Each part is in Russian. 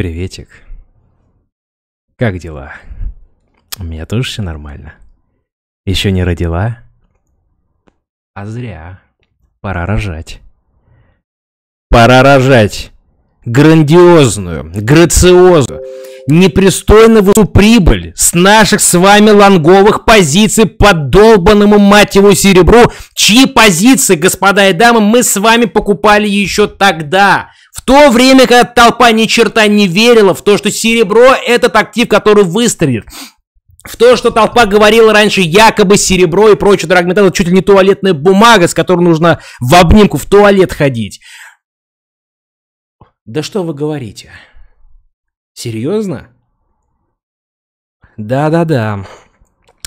Приветик. Как дела? У меня тоже все нормально. Еще не родила? А зря. Пора рожать. Пора рожать. Грандиозную, грациозную, непристойно прибыль с наших с вами лонговых позиций по долбанному мать его серебру, чьи позиции, господа и дамы, мы с вами покупали еще тогда. В то время, когда толпа ни черта не верила в то, что серебро этот актив, который выстрелит. В то, что толпа говорила раньше, якобы серебро и прочее драгметалл, чуть ли не туалетная бумага, с которой нужно в обнимку в туалет ходить. Да что вы говорите? Серьезно? Да-да-да.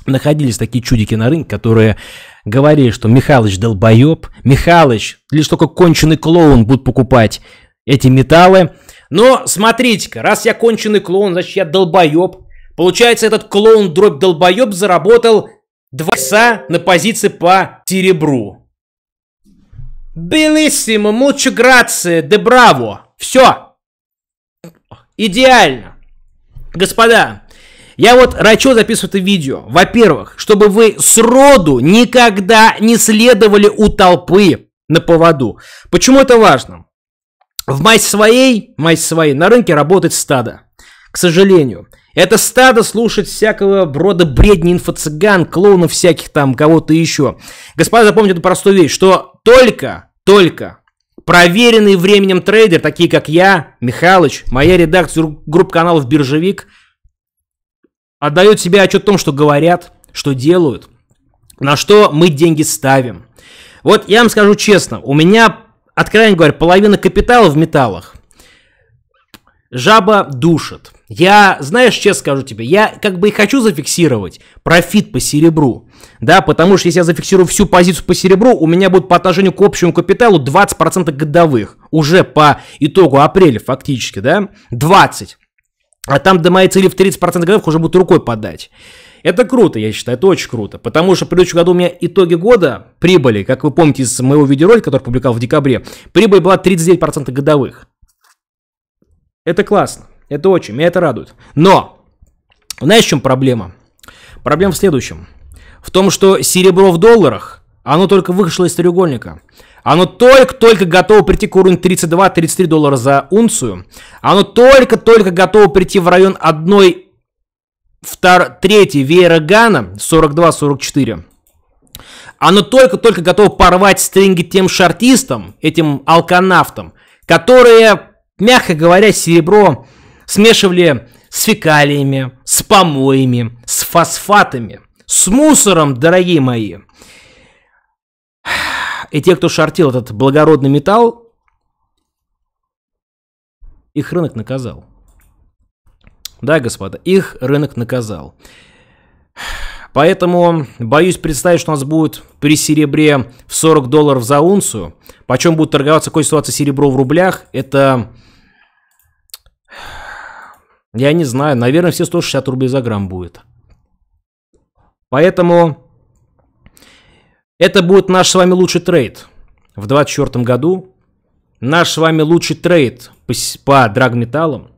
Находились такие чудики на рынке, которые говорили, что Михалыч долбоеб, Михалыч лишь только конченый клоун будет покупать эти металлы. Но смотрите-ка, раз я конченый клоун, значит я долбоеб. Получается, этот клоун дробь долбоеб заработал 2 икса на позиции по серебру. Белиссимо, mucho grazie, de bravo. Все. Идеально. Господа, я вот рачу записываю это видео. Во-первых, чтобы вы сроду никогда не следовали у толпы на поводу. Почему это важно? В мать своей, мать своей, на рынке работает стадо. К сожалению. Это стадо слушает всякого рода бредни инфо-цыган, клоунов всяких там, кого-то еще. Господа, запомните эту простую вещь, что только, только проверенные временем трейдер, такие как я, Михалыч, моя редакция групп каналов Биржевик, отдают себе отчет о том, что говорят, что делают, на что мы деньги ставим. Вот я вам скажу честно, у меня откровенно говоря, половина капитала в металлах. Жаба душит. Я, знаешь, честно скажу тебе, я как бы и хочу зафиксировать профит по серебру. Да, потому что если я зафиксирую всю позицию по серебру, у меня будет по отношению к общему капиталу 20% годовых. Уже по итогу апреля фактически, да? 20. А там до моей цели в 30% годовых уже будет рукой подать. Это круто, я считаю, это очень круто, потому что в предыдущем году у меня итоги года прибыли, как вы помните из моего видеоролика, который публиковал в декабре, прибыль была 39% годовых. Это классно, это очень, меня это радует. Но, знаешь, в чем проблема? Проблема в следующем. В том, что серебро в долларах, оно только вышло из треугольника. Оно только-только готово прийти к уровню 32-33 доллара за унцию. Оно только-только готово прийти в район одной Втор... Третий Веера Гана 42-44. Оно только-только готово порвать стринги тем шартистам, этим алканавтам, которые, мягко говоря, серебро смешивали с фекалиями, с помоями, с фосфатами, с мусором, дорогие мои. И те, кто шортил этот благородный металл, их рынок наказал. Да, господа, их рынок наказал. Поэтому боюсь представить, что у нас будет при серебре в 40 долларов за унцию. Почем будет торговаться какой ситуации серебро в рублях, это... Я не знаю, наверное, все 160 рублей за грамм будет. Поэтому это будет наш с вами лучший трейд в 2024 году. Наш с вами лучший трейд по, по драгметаллам.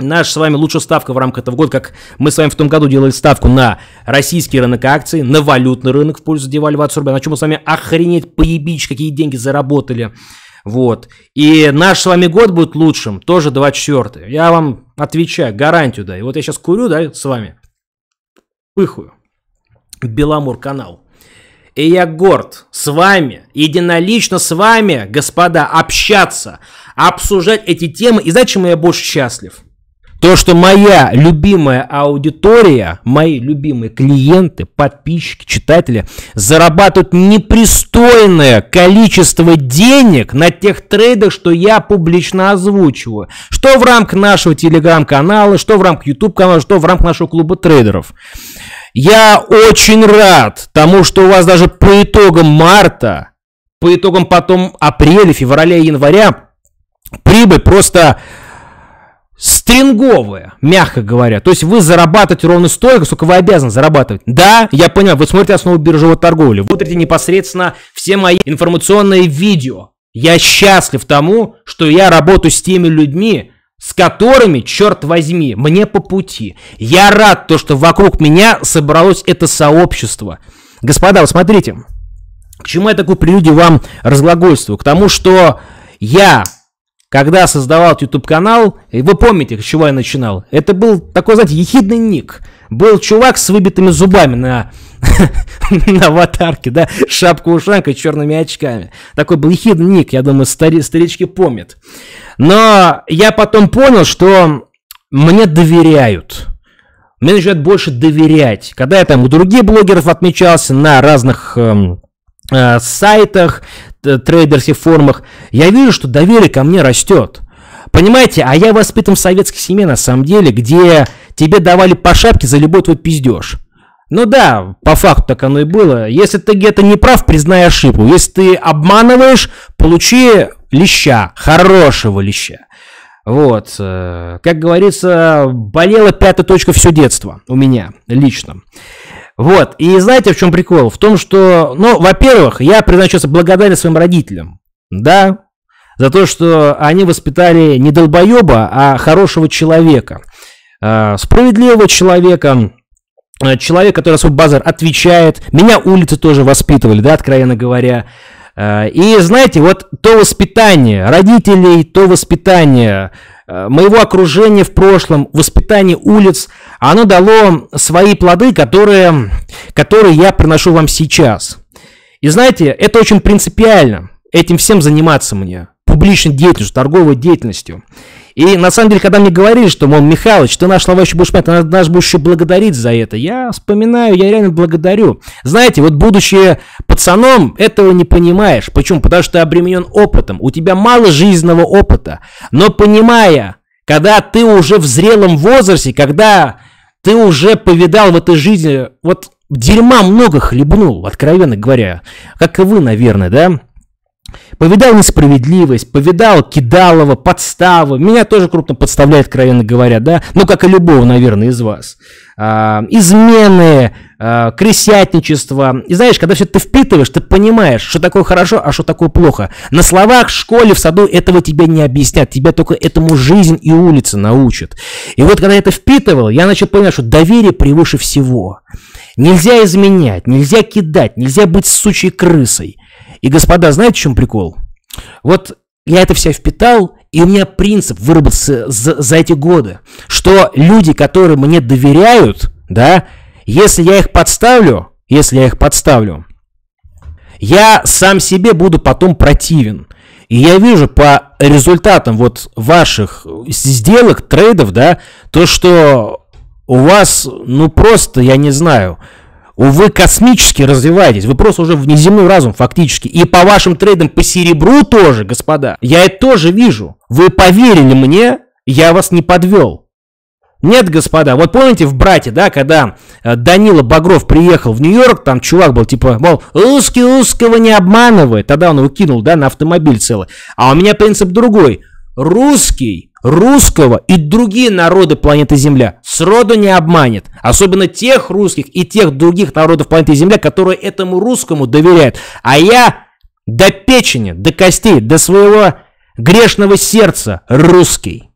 Наша с вами лучшая ставка в рамках этого года, как мы с вами в том году делали ставку на российский рынок акций, на валютный рынок в пользу девальвации рубля, на чем мы с вами охренеть поебич, какие деньги заработали. Вот. И наш с вами год будет лучшим, тоже 24 Я вам отвечаю, гарантию, да. И вот я сейчас курю, да, с вами. Пыхаю. Беломор канал. И я горд с вами, единолично с вами, господа, общаться, обсуждать эти темы. И знаете, чему я больше счастлив? То, что моя любимая аудитория, мои любимые клиенты, подписчики, читатели зарабатывают непристойное количество денег на тех трейдах, что я публично озвучиваю. Что в рамках нашего телеграм-канала, что в рамках YouTube канала, что в рамках нашего клуба трейдеров. Я очень рад тому, что у вас даже по итогам марта, по итогам потом апреля, февраля января прибыль просто стринговая, мягко говоря. То есть вы зарабатываете ровно столько, сколько вы обязаны зарабатывать. Да, я понимаю, вы смотрите основу биржевой торговли, вы смотрите непосредственно все мои информационные видео. Я счастлив тому, что я работаю с теми людьми, с которыми, черт возьми, мне по пути. Я рад, то, что вокруг меня собралось это сообщество. Господа, вот смотрите, к чему я такую прелюдию вам разглагольствую? К тому, что я, когда создавал YouTube канал, и вы помните, с чего я начинал, это был такой, знаете, ехидный ник. Был чувак с выбитыми зубами на на аватарке, да, шапка-ушанка с черными очками. Такой был ехидный ник, я думаю, стари, старички помнят. Но я потом понял, что мне доверяют. Мне начинают больше доверять. Когда я там у других блогеров отмечался на разных эм, э, сайтах, трейдерских форумах, я вижу, что доверие ко мне растет. Понимаете, а я воспитан в советской семье, на самом деле, где тебе давали по шапке за любой твой пиздеж. Ну да, по факту так оно и было. Если ты где-то не прав, признай ошибку. Если ты обманываешь, получи леща, хорошего леща. Вот, э, как говорится, болела пятая точка все детство у меня лично. Вот, и знаете, в чем прикол? В том, что, ну, во-первых, я, признаюсь, благодарен своим родителям, да, за то, что они воспитали не долбоеба, а хорошего человека, э, справедливого человека, Э, человек, который свой базар отвечает. Меня улицы тоже воспитывали, да, откровенно говоря. Э, и знаете, вот то воспитание родителей, то воспитание моего окружения в прошлом, воспитание улиц, оно дало свои плоды, которые, которые я приношу вам сейчас. И знаете, это очень принципиально, этим всем заниматься мне, публичной деятельностью, торговой деятельностью. И на самом деле, когда мне говорили, что, мол, Михалыч, ты наш будешь понять, ты наш будешь еще благодарить за это, я вспоминаю, я реально благодарю. Знаете, вот будучи пацаном, этого не понимаешь. Почему? Потому что ты обременен опытом. У тебя мало жизненного опыта. Но понимая, когда ты уже в зрелом возрасте, когда ты уже повидал в этой жизни, вот дерьма много хлебнул, откровенно говоря, как и вы, наверное, да? Повидал несправедливость, повидал кидалово, подставы. Меня тоже крупно подставляет, откровенно говоря, да? Ну, как и любого, наверное, из вас. А, измены, а, крысятничество. И знаешь, когда все это ты впитываешь, ты понимаешь, что такое хорошо, а что такое плохо. На словах, в школе, в саду этого тебе не объяснят. Тебя только этому жизнь и улица научат. И вот когда я это впитывал, я начал понимать, что доверие превыше всего. Нельзя изменять, нельзя кидать, нельзя быть сучей крысой. И, господа, знаете, в чем прикол? Вот я это все впитал, и у меня принцип выработался за, за эти годы, что люди, которые мне доверяют, да, если я их подставлю, если я их подставлю, я сам себе буду потом противен. И я вижу по результатам вот ваших сделок, трейдов, да, то, что у вас, ну просто, я не знаю, вы космически развиваетесь, вы просто уже внеземной разум фактически. И по вашим трейдам по серебру тоже, господа, я это тоже вижу. Вы поверили мне, я вас не подвел. Нет, господа, вот помните в «Брате», да, когда э, Данила Багров приехал в Нью-Йорк, там чувак был типа, мол, узкий узкого не обманывает, тогда он его кинул, да, на автомобиль целый. А у меня принцип другой. Русский русского и другие народы планеты Земля сроду не обманет. Особенно тех русских и тех других народов планеты Земля, которые этому русскому доверяют. А я до печени, до костей, до своего грешного сердца русский.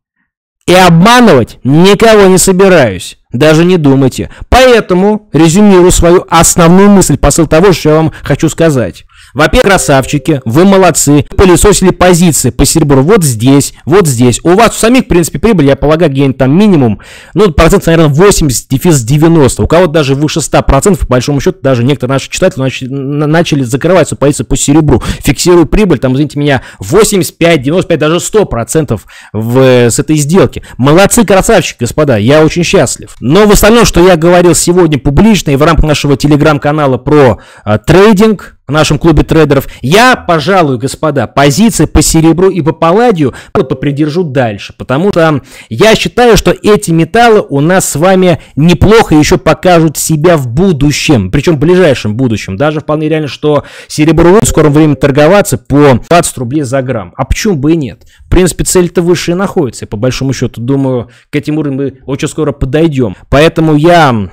И обманывать никого не собираюсь. Даже не думайте. Поэтому резюмирую свою основную мысль, посыл того, что я вам хочу сказать. Во-первых, красавчики, вы молодцы, пылесосили позиции по серебру вот здесь, вот здесь. У вас у самих, в принципе, прибыль, я полагаю, где-нибудь там минимум, ну, процент, наверное, 80, дефис 90. У кого-то даже выше 100%, по большому счету, даже некоторые наши читатели начали, начали закрывать свою позицию по серебру. Фиксирую прибыль, там, извините меня, 85, 95, даже 100% в, с этой сделки. Молодцы, красавчики, господа, я очень счастлив. Но в остальном, что я говорил сегодня публично и в рамках нашего телеграм-канала про а, трейдинг, в нашем клубе трейдеров. Я, пожалуй, господа, позиции по серебру и по палладию попридержу дальше, потому что я считаю, что эти металлы у нас с вами неплохо еще покажут себя в будущем, причем в ближайшем будущем. Даже вполне реально, что серебро в скором времени торговаться по 20 рублей за грамм. А почему бы и нет? В принципе, цель-то выше и находится. И по большому счету, думаю, к этим уровням мы очень скоро подойдем. Поэтому я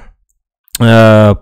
э,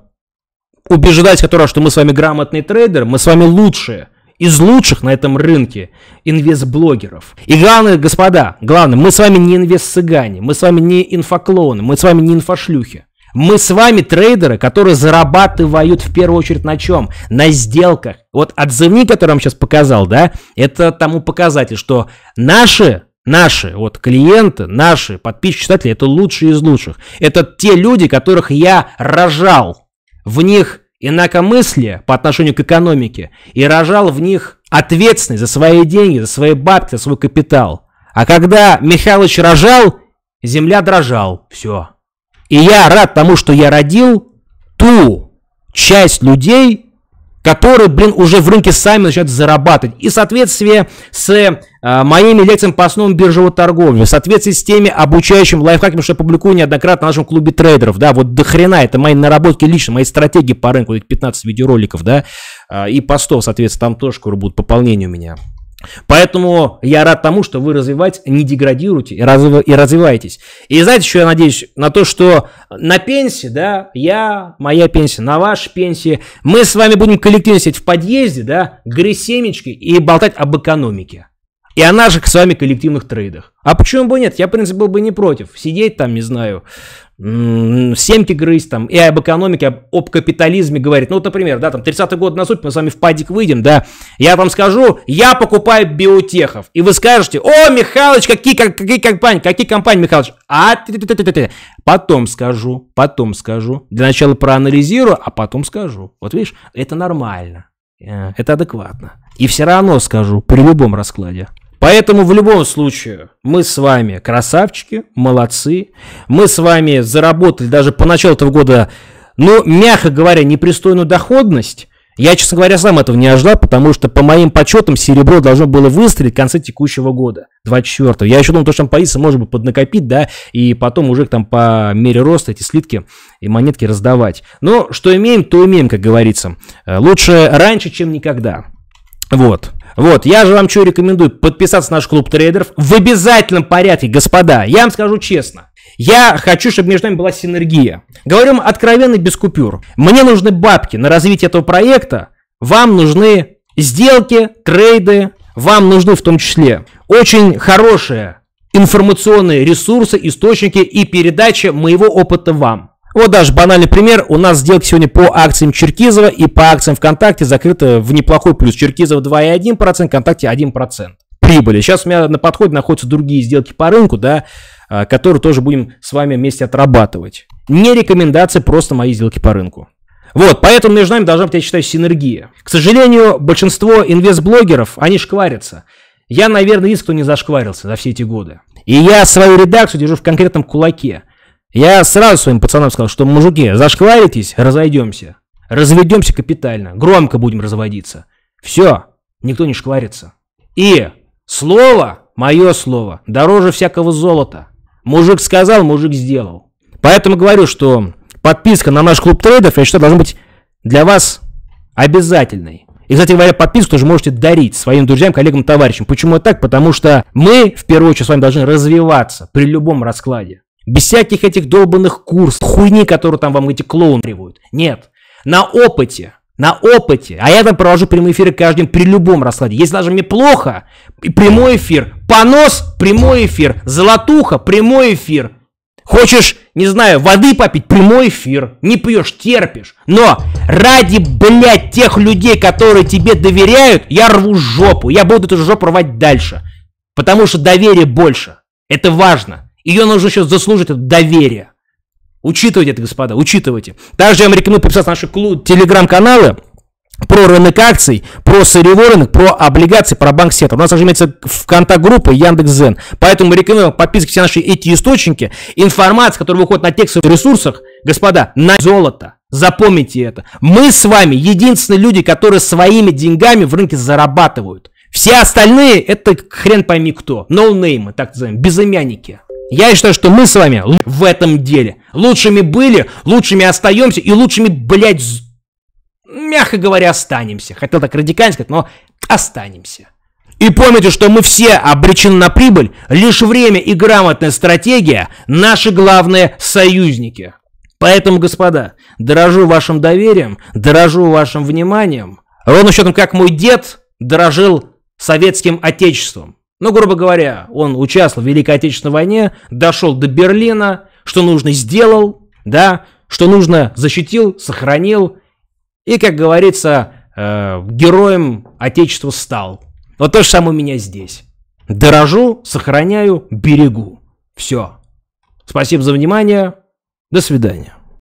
убеждать которого, что мы с вами грамотные трейдеры, мы с вами лучшие из лучших на этом рынке инвестблогеров. И главное, господа, главное, мы с вами не инвест-цыгане, мы с вами не инфоклоны, мы с вами не инфошлюхи. Мы с вами трейдеры, которые зарабатывают в первую очередь на чем? На сделках. Вот отзывник, который я вам сейчас показал, да, это тому показатель, что наши Наши вот клиенты, наши подписчики, читатели, это лучшие из лучших. Это те люди, которых я рожал. В них инакомыслие по отношению к экономике и рожал в них ответственность за свои деньги, за свои бабки, за свой капитал. А когда Михалыч рожал, земля дрожал. Все. И я рад тому, что я родил ту часть людей, которые, блин, уже в рынке сами начинают зарабатывать. И в соответствии с э, моими лекциями по основам биржевой торговли, в соответствии с теми обучающими лайфхаками, что я публикую неоднократно на нашем клубе трейдеров, да, вот до хрена, это мои наработки лично, мои стратегии по рынку, этих 15 видеороликов, да, э, и постов, соответственно, там тоже скоро будут пополнения у меня. Поэтому я рад тому, что вы развиваетесь, не деградируете и, разв... и развиваетесь. И знаете, что я надеюсь? На то, что на пенсии, да, я, моя пенсия, на вашей пенсии, мы с вами будем коллективно сидеть в подъезде, да, грызть семечки и болтать об экономике. И о наших с вами коллективных трейдах. А почему бы нет? Я, в принципе, был бы не против. Сидеть там, не знаю, семки грызть там, и об экономике, об, об капитализме говорить. Ну, вот, например, да, там 30-й год на суть, мы с вами в падик выйдем, да, я вам скажу, я покупаю биотехов, и вы скажете, о, Михалыч, какие, какие компании, какие компании, Михалыч, а потом скажу, потом скажу, для начала проанализирую, а потом скажу. Вот видишь, это нормально, э, это адекватно. И все равно скажу, при любом раскладе. Поэтому в любом случае мы с вами красавчики, молодцы. Мы с вами заработали даже по началу этого года, ну, мягко говоря, непристойную доходность. Я, честно говоря, сам этого не ожидал, потому что по моим подсчетам серебро должно было выстрелить в конце текущего года, 24-го. Я еще думал, что там повисится, может быть, поднакопить, да, и потом уже там по мере роста эти слитки и монетки раздавать. Но что имеем, то имеем, как говорится. Э, лучше раньше, чем никогда. Вот. Вот, я же вам что рекомендую, подписаться на наш клуб трейдеров в обязательном порядке, господа. Я вам скажу честно. Я хочу, чтобы между нами была синергия. Говорим откровенно, без купюр. Мне нужны бабки на развитие этого проекта. Вам нужны сделки, трейды. Вам нужны в том числе очень хорошие информационные ресурсы, источники и передача моего опыта вам. Вот даже банальный пример. У нас сделки сегодня по акциям Черкизова и по акциям ВКонтакте закрыты в неплохой плюс. Черкизова 2,1%, ВКонтакте 1% прибыли. Сейчас у меня на подходе находятся другие сделки по рынку, да, а, которые тоже будем с вами вместе отрабатывать. Не рекомендации, просто мои сделки по рынку. Вот, поэтому между нами должна быть, я считаю, синергия. К сожалению, большинство инвестблогеров, они шкварятся. Я, наверное, из кто не зашкварился за все эти годы. И я свою редакцию держу в конкретном кулаке. Я сразу своим пацанам сказал, что мужики, зашкваритесь, разойдемся. Разведемся капитально, громко будем разводиться. Все, никто не шкварится. И слово, мое слово, дороже всякого золота. Мужик сказал, мужик сделал. Поэтому говорю, что подписка на наш клуб трейдов, я считаю, должна быть для вас обязательной. И, кстати говоря, подписку тоже можете дарить своим друзьям, коллегам, товарищам. Почему так? Потому что мы, в первую очередь, с вами должны развиваться при любом раскладе. Без всяких этих долбанных курсов, хуйни, которые там вам эти клоуны требуют. Нет. На опыте. На опыте. А я там провожу прямые эфиры каждый день при любом раскладе. Если даже мне плохо, прямой эфир. Понос, прямой эфир. Золотуха, прямой эфир. Хочешь, не знаю, воды попить, прямой эфир. Не пьешь, терпишь. Но ради, блядь, тех людей, которые тебе доверяют, я рву жопу. Я буду эту жопу рвать дальше. Потому что доверие больше. Это важно. Ее нужно еще заслужить это доверие. Учитывайте это, господа, учитывайте. Также я вам рекомендую подписаться на наши клуб, телеграм-каналы про рынок акций, про сырьевой рынок, про облигации, про банк сектор. У нас также имеется ВКонтакт-группа Яндекс.Зен. Поэтому рекомендую подписывать все наши эти источники. Информация, которая выходит на текстовых ресурсах, господа, на золото. Запомните это. Мы с вами единственные люди, которые своими деньгами в рынке зарабатывают. Все остальные это хрен пойми кто. Ноунеймы, так называемые, безымянники. Я считаю, что мы с вами в этом деле лучшими были, лучшими остаемся и лучшими, блядь, мягко говоря, останемся. Хотел так радикально сказать, но останемся. И помните, что мы все обречены на прибыль, лишь время и грамотная стратегия – наши главные союзники. Поэтому, господа, дорожу вашим доверием, дорожу вашим вниманием. Ровно счетом, как мой дед дорожил советским отечеством. Ну, грубо говоря, он участвовал в Великой Отечественной войне, дошел до Берлина, что нужно сделал, да, что нужно защитил, сохранил, и, как говорится, э, героем Отечества стал. Вот то же самое у меня здесь. Дорожу, сохраняю, берегу. Все. Спасибо за внимание. До свидания.